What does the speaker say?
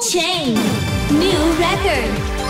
Chain. New record.